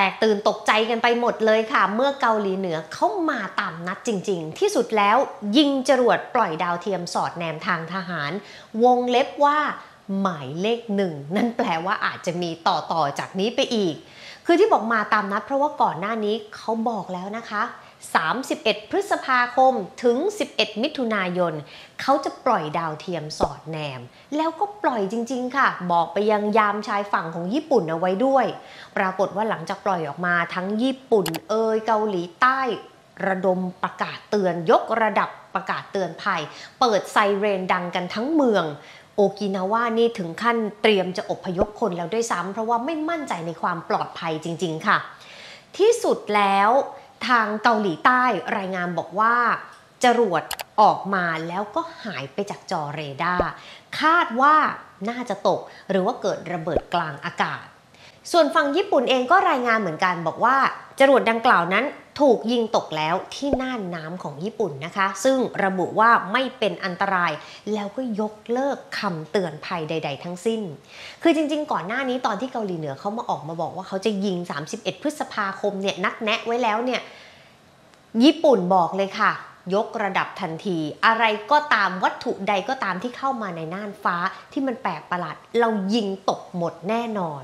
แตกตื่นตกใจกันไปหมดเลยค่ะ เมื่อเกาหลีเหนือเข้ามาตามนัดจริง ๆ ที่สุดแล้วยิงจรวดปล่อยดาวเทียมสอดแนมทางทหาร วงเล็บว่า หมายเลขหนึ่งนั่นแปลว่าอาจจะมีต่อต่อจากนี้ไปอีก คือที่บอกมาตามนัดเพราะว่าก่อนหน้านี้เขาบอกแล้วนะคะ 31 พฤษภาคมถึง 11 มิถุนายน เขาจะปล่อยดาวเทียมสอดแนม แล้วก็ปล่อยจริง ๆ ค่ะ บอกไปยังยามชายฝั่งของญี่ปุ่นเอาไว้ด้วย ปรากฏว่าหลังจากปล่อยออกมาทั้งญี่ปุ่นเอยเกาหลีใต้ ระดมประกาศเตือนยกระดับประกาศเตือนภัย เปิดไซเรนดังกันทั้งเมืองโอกินาวานี่ถึงขั้นเตรียมจะอพยพคนแล้วด้วยซ้ำเพราะว่าไม่มั่นใจในความปลอดภัยจริง ๆ ค่ะ ที่สุดแล้ว ทางเกาหลีใต้รายงานบอกว่า จรวดออกมาแล้วก็หายไปจากจอเรดาร์คาดว่าน่าจะตกหรือว่าเกิดระเบิดกลางอากาศ ส่วนฝั่งญี่ปุ่นเองก็รายงานเหมือนกันบอกว่า จรวดดังกล่าวนั้น ถูกยิงตกแล้วที่น่านน้ำของญี่ปุ่นนะคะ ซึ่งระบุว่าไม่เป็นอันตราย แล้วก็ยกเลิกคำเตือนภัยใด ๆ ทั้งสิ้น คือจริง ๆ ก่อนหน้านี้ตอนที่เกาหลีเหนือเขามาออกมาบอกว่าเขาจะยิง 31 พฤษภาคมเนี่ยนัดแนะไว้แล้วเนี่ยญี่ปุ่นบอกเลยค่ะ ยกระดับทันที อะไรก็ตามวัตถุใดก็ตามที่เข้ามาในน่านฟ้าที่มันแปลกประหลาด เรายิงตกหมดแน่นอน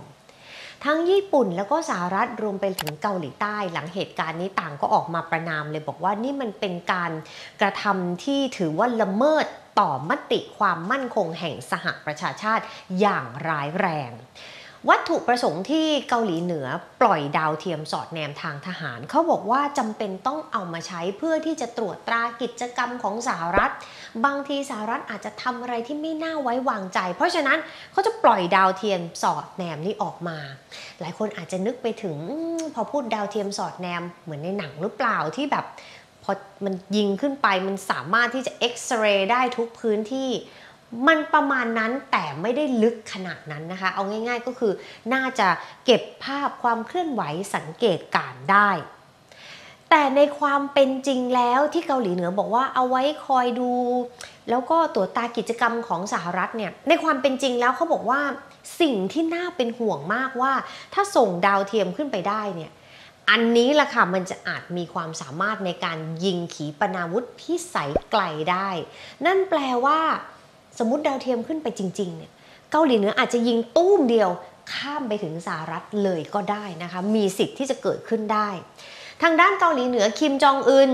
ทั้งญี่ปุ่นแล้วก็สหรัฐรวมไปถึงเกาหลีใต้ หลังเหตุการณ์นี้ต่างก็ออกมาประนามเลยบอกว่านี่มันเป็นการกระทำที่ถือว่าละเมิดต่อมติความมั่นคงแห่งสหประชาชาติอย่างร้ายแรง วัตถุประสงค์ที่เกาหลีเหนือปล่อยดาวเทียมสอดแนมทางทหาร เขาบอกว่าจำเป็นต้องเอามาใช้เพื่อที่จะตรวจตรากิจกรรมของสหรัฐ บางทีสหรัฐอาจจะทำอะไรที่ไม่น่าไว้วางใจ เพราะฉะนั้นเขาจะปล่อยดาวเทียมสอดแนมนี้ออกมา หลายคนอาจจะนึกไปถึงอพอพูดดาวเทียมสอดแนมเหมือนในหนังหรือเปล่าที่แบบพอมันยิงขึ้นไปมันสามารถที่จะเอ็กซเรย์ได้ทุกพื้นที่ มันประมาณนั้นแต่ไม่ได้ลึกขนาดนั้นนะคะ เอาง่าย ๆ ก็คือน่าจะเก็บภาพความเคลื่อนไหวสังเกตการได้ แต่ในความเป็นจริงแล้วที่เกาหลีเหนือบอกว่าเอาไว้คอยดู แล้วก็ตรวจตากิจกรรมของสหรัฐเนี่ยในความเป็นจริงแล้วเขาบอกว่าสิ่งที่น่าเป็นห่วงมากว่า ถ้าส่งดาวเทียมขึ้นไปได้เนี่ยอันนี้ล่ะค่ะมันจะอาจมีความสามารถในการยิงขีปนาวุธพิสัยไกลได้ นั่นแปลว่า สมมติดาวเทียมขึ้นไปจริงๆเนี่ยเกาหลีเหนืออาจจะยิงตู้มเดียวข้ามไปถึงสหรัฐเลยก็ได้นะคะ มีสิทธิ์ที่จะเกิดขึ้นได้ ทางด้านเกาหลีเหนือคิมจองอึน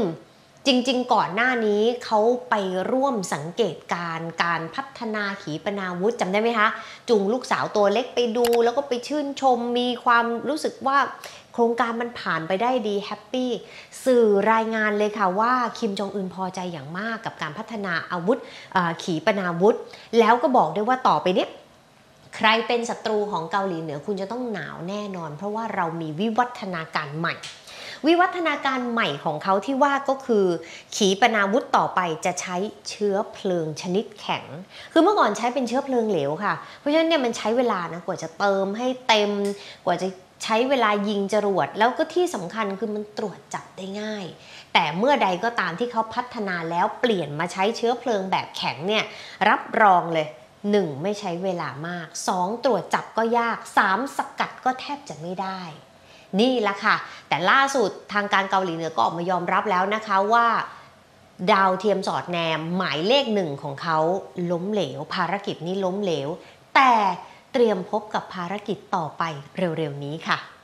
จริงๆ ก่อนหน้านี้เขาไปร่วมสังเกตการณ์การพัฒนาขีปนาวุธจำได้ไหมคะจูงลูกสาวตัวเล็กไปดู แล้วก็ไปชื่นชมมีความรู้สึกว่า โครงการมันผ่านไปได้ดีแฮปปี้สื่อรายงานเลยค่ะว่าคิมจองอึนพอใจอย่างมากกับการพัฒนาอาวุธขีปนาวุธ แล้วก็บอกด้วยว่าต่อไปเนี้ยใครเป็นศัตรูของเกาหลีเหนือคุณจะต้องหนาวแน่นอน เพราะว่าเรามีวิวัฒนาการใหม่ วิวัฒนาการใหม่ของเขาที่ว่าก็คือ ขีปนาวุธต่อไปจะใช้เชื้อเพลิงชนิดแข็ง คือเมื่อก่อนใช้เป็นเชื้อเพลิงเหลวค่ะ เพราะฉะนั้นเนี่ยมันใช้เวลานะกว่าจะเติมให้เต็มกว่าจะ ใช้เวลายิงจรวด แล้วก็ที่สำคัญคือมันตรวจจับได้ง่าย แต่เมื่อใดก็ตามที่เขาพัฒนาแล้วเปลี่ยนมาใช้เชื้อเพลิงแบบแข็งเนี่ยรับรองเลย 1. ไม่ใช้เวลามาก 2. ตรวจจับก็ยาก 3. สกัดก็แทบจะไม่ได้นี่แหละค่ะ แต่ล่าสุดทางการเกาหลีเหนือก็ออกมายอมรับแล้วนะคะว่า ดาวเทียมสอดแนมหมายเลขหนึ่งของเขาล้มเหลว ภารกิจนี้ล้มเหลว แต่ เตรียมพบกับภารกิจต่อไปเร็วๆนี้ค่ะ